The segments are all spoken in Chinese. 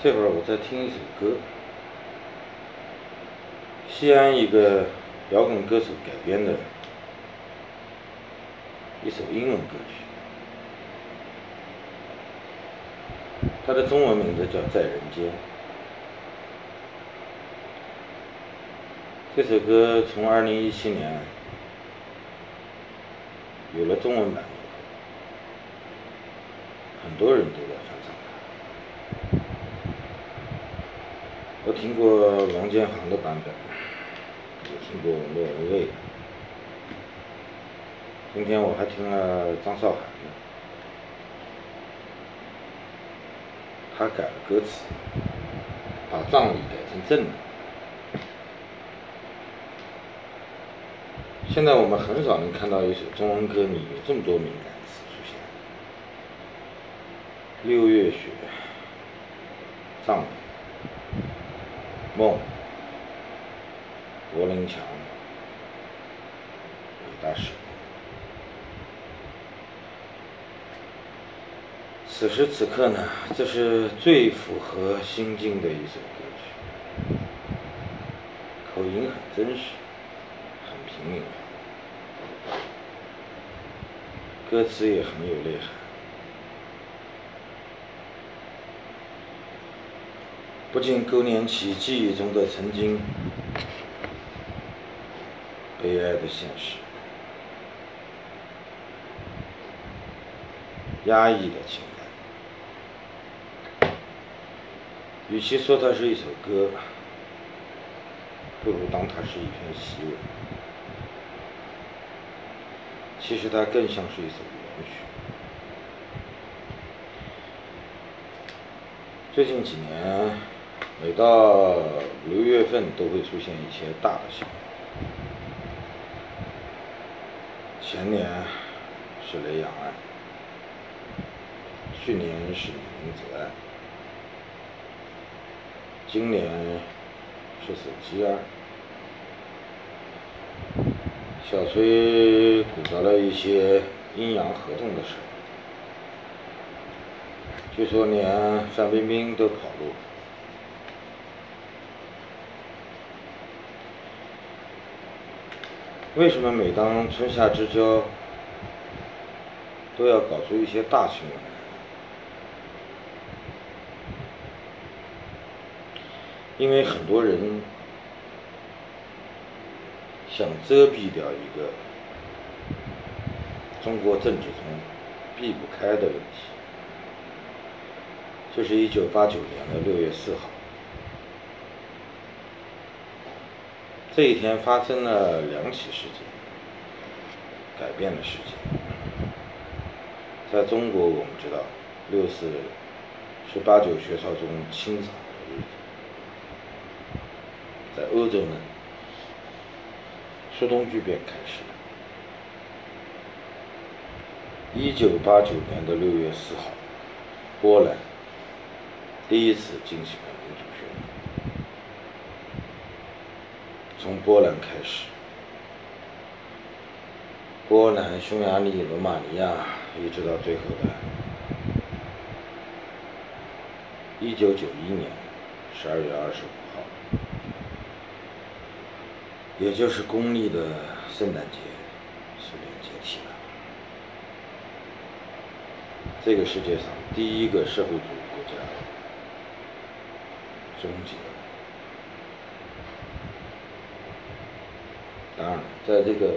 这会儿我在听一首歌，西安一个摇滚歌手改编的一首英文歌曲，它的中文名字叫《在人间》。这首歌从二零一七年有了中文版，很多人都在翻唱它。我听过王建航的版本，也听过莫文蔚的，今天我还听了张韶涵的，他改了歌词，把葬礼改成葬礼。现在我们很少能看到一首中文歌里有这么多敏感词出现。六月雪，葬礼，梦，柏林墙，伟大使命。此时此刻呢，这是最符合心境的一首歌曲，口音很真实，很平民。歌词也很有内涵，不禁勾连起记忆中的曾经，悲哀的现实，压抑的情感。与其说它是一首歌，不如当它是一篇习文。其实它更像是一首原曲。最近几年，每到六月份都会出现一些大的新闻。前年是雷洋案，去年是李明泽案，今年是手机案。小崔鼓捣了一些阴阳合同的事，据说连范冰冰都跑路。为什么每当春夏之交，都要搞出一些大新闻？因为很多人。想遮蔽掉一个中国政治中避不开的问题，就是一九八九年的六月四号，这一天发生了两起事件，改变了世界。在中国，我们知道六四是八九学潮中清场的日子，在欧洲呢？苏东剧变开始了。一九八九年的六月四号，波兰第一次进行了民主选举。从波兰开始，波兰、匈牙利、罗马尼亚，一直到最后的一九九一年十二月二十五。也就是公历的圣诞节，苏联解体了。这个世界上第一个社会主义国家终结了。当然，在这个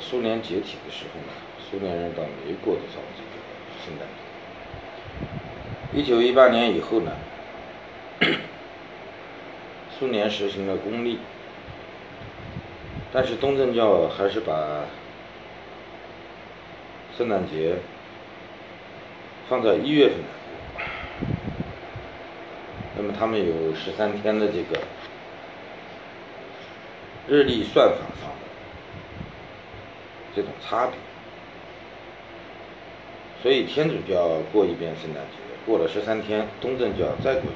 苏联解体的时候呢，苏联人倒没过得着这个圣诞节。一九一八年以后呢，苏联实行了公历。但是东正教还是把圣诞节放在一月份，那么他们有十三天的这个日历算法上的这种差别，所以天主教过一遍圣诞节过了十三天，东正教再过一遍。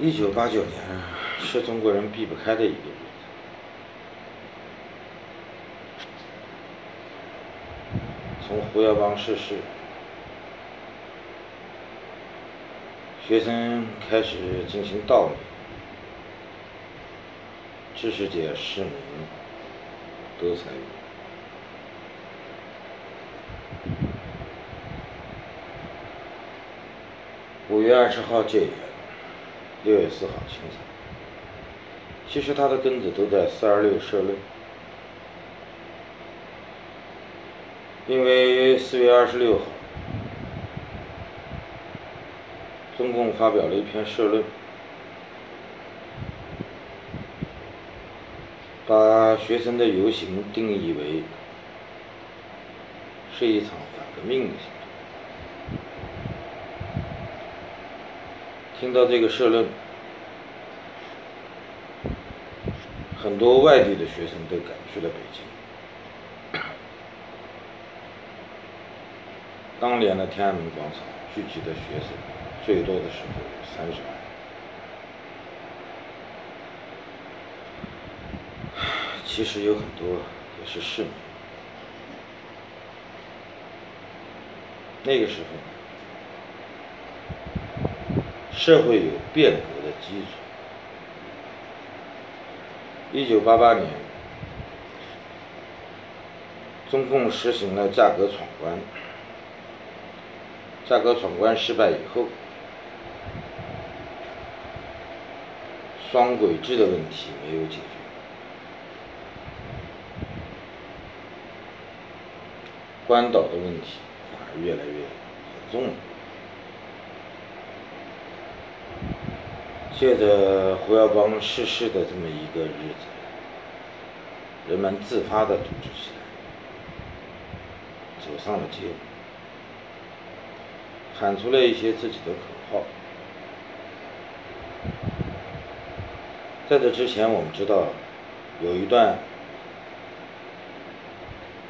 一九八九年是中国人避不开的一个日子。从胡耀邦逝世，学生开始进行悼念，知识界、市民都参与。五月二十号戒严，六月四号清场。其实他的根子都在四二六社论，因为四月二十六号，中共发表了一篇社论，把学生的游行定义为是一场反革命的行动。听到这个社论，很多外地的学生都赶去了北京。当年的天安门广场聚集的学生，最多的时候有三十万。其实有很多也是市民。那个时候。社会有变革的基础。一九八八年，中共实行了价格闯关，价格闯关失败以后，双轨制的问题没有解决，关岛的问题反而越来越严重了。借着胡耀邦逝世的这么一个日子，人们自发的组织起来，走上了街，喊出了一些自己的口号。在这之前，我们知道有一段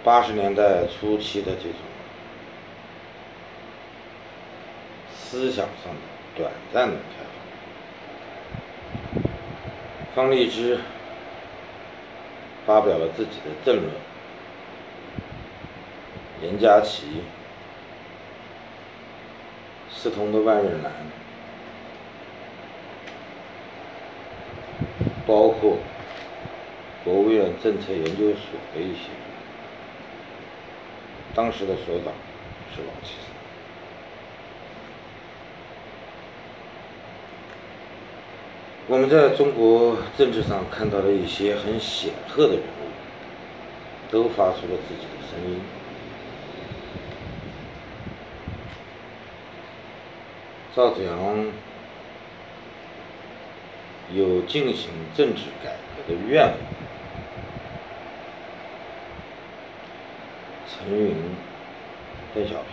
八十年代初期的这种思想上的短暂的开放。方励之发表了自己的政论，严家琪、司通的万润南，包括国务院政策研究所的一些，当时的所长是王岐山。我们在中国政治上看到了一些很显赫的人物，都发出了自己的声音。赵子阳有进行政治改革的愿望，陈云、邓小平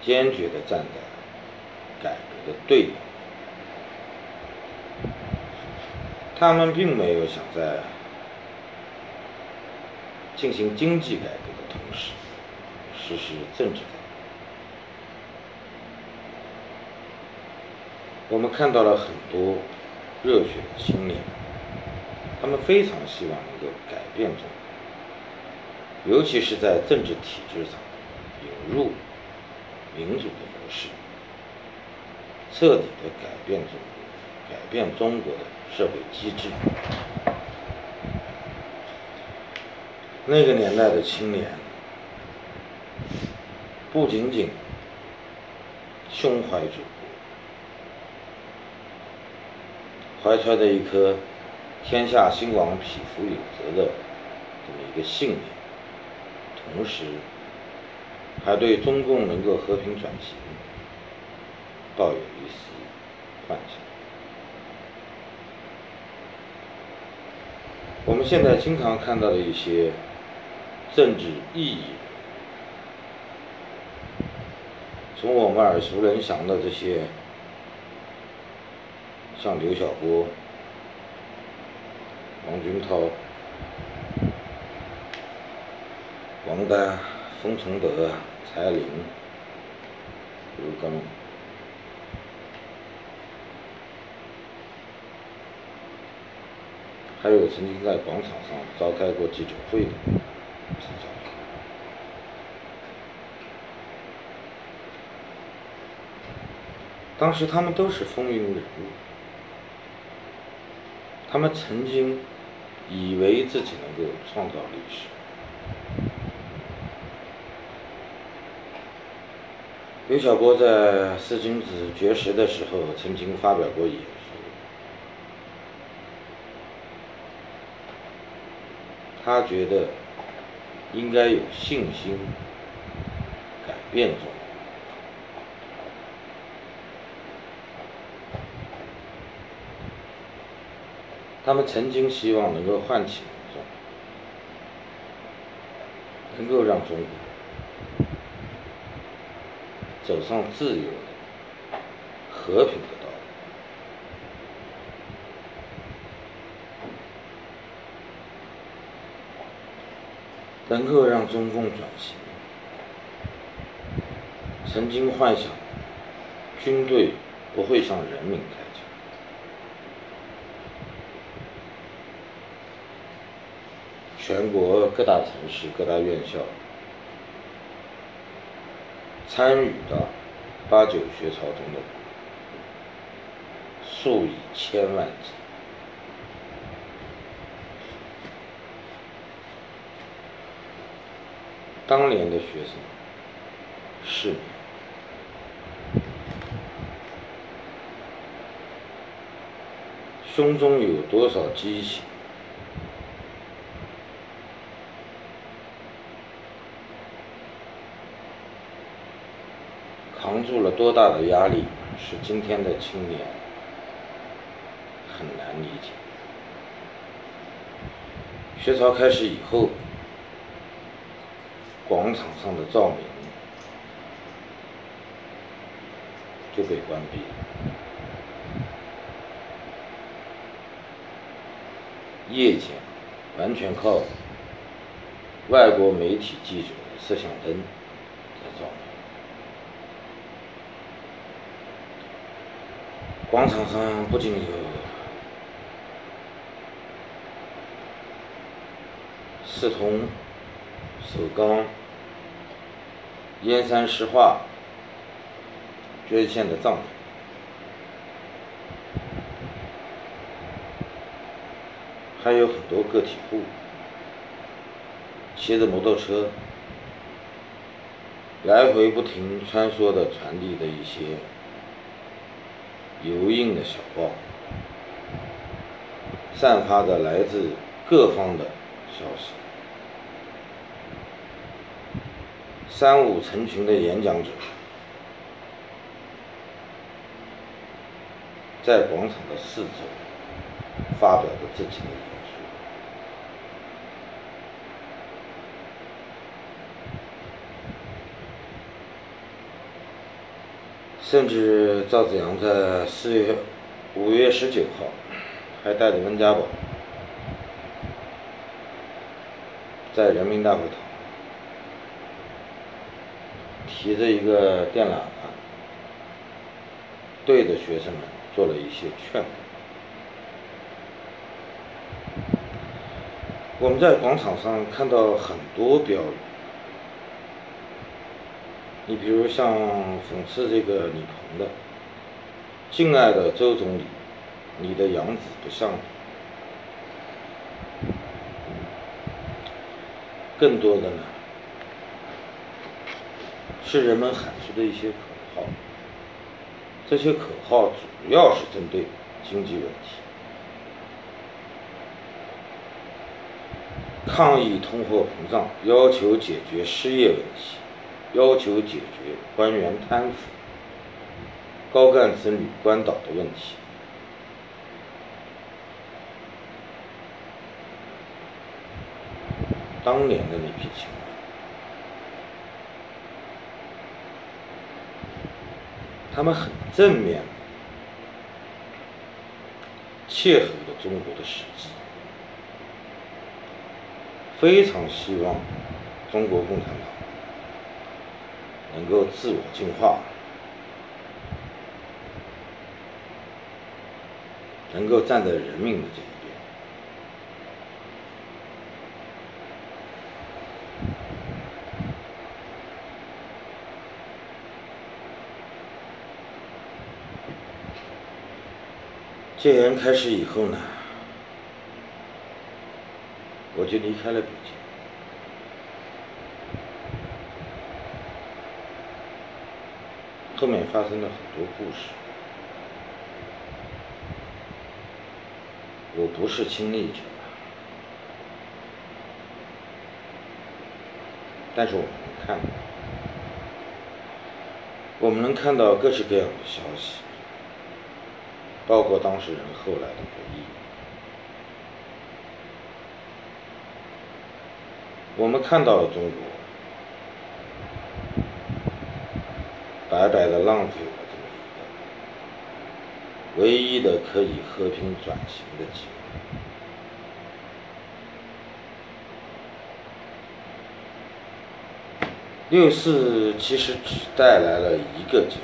坚决地站在。改革的对的，他们并没有想在进行经济改革的同时实施政治改革。我们看到了很多热血的青年，他们非常希望能够改变中国，尤其是在政治体制上引入民主的模式。彻底的改变中国，改变中国的社会机制。那个年代的青年，不仅仅胸怀祖国，怀揣着一颗天下兴亡、匹夫有责的这么一个信念，同时还对中共能够和平转型。抱有一丝幻想。我们现在经常看到的一些政治意义，从我们耳熟能详的这些，像刘晓波、王军涛、王丹、封崇德、蔡林、刘刚。还有曾经在广场上召开过记者会的。当时他们都是风云人物，他们曾经以为自己能够创造历史。刘晓波在四君子绝食的时候，曾经发表过演说，他觉得应该有信心改变中国。他们曾经希望能够唤起，能够让中国走上自由、和平的道路，能够让中共转型。曾经幻想军队不会向人民开。全国各大城市、各大院校参与到八九学潮中的数以千万计。当年的学生是胸中有多少激情？受了多大的压力，是今天的青年很难理解。学潮开始以后，广场上的照明就被关闭了，夜间完全靠外国媒体记者的摄像灯在照明。广场上不仅有四通、首钢、燕山石化捐献的藏品，还有很多个体户骑着摩托车来回不停穿梭的传递的一些。油印的小报，散发着来自各方的消息。三五成群的演讲者，在广场的四周发表着自己的演说。甚至赵子阳在四月五月十九号，还带着温家宝，在人民大会堂提着一个电喇叭，对着学生们做了一些劝告。我们在广场上看到很多标语。你比如像讽刺这个李鹏的，敬爱的周总理，你的养子不像你。更多的呢，是人们喊出的一些口号，这些口号主要是针对经济问题，抗议通货膨胀，要求解决失业问题。要求解决官员贪腐、高干子女关岛的问题。当年的那批情况，他们很正面、切合了中国的实际，非常希望中国共产党。能够自我进化。能够站在人民的这一边。戒烟开始以后呢？我就离开了北京。后面发生了很多故事，我不是亲历者，但是我们能看到，我们能看到各式各样的消息。包括当事人后来的回忆，我们看到了中国白白的浪费了这么一个唯一的可以和平转型的机会。六四其实只带来了一个结果。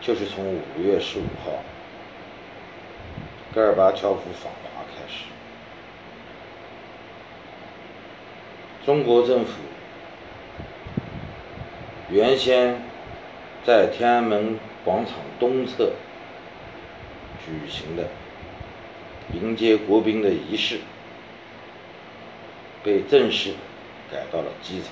就是从五月十五号，戈尔巴乔夫访华开始，中国政府原先在天安门广场东侧举行的迎接国宾的仪式，被正式改到了机场。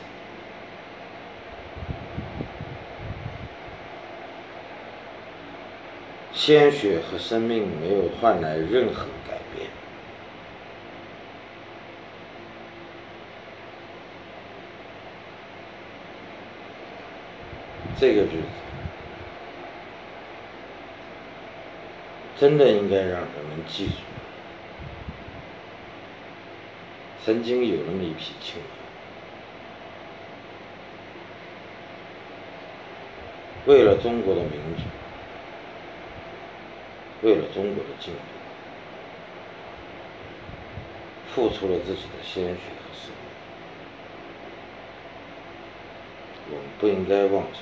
鲜血和生命没有换来任何改变。这个日子真的应该让人们记住，曾经有那么一批青年，为了中国的民主。为了中国的进步，付出了自己的鲜血和生命，我们不应该忘记。